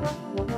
one.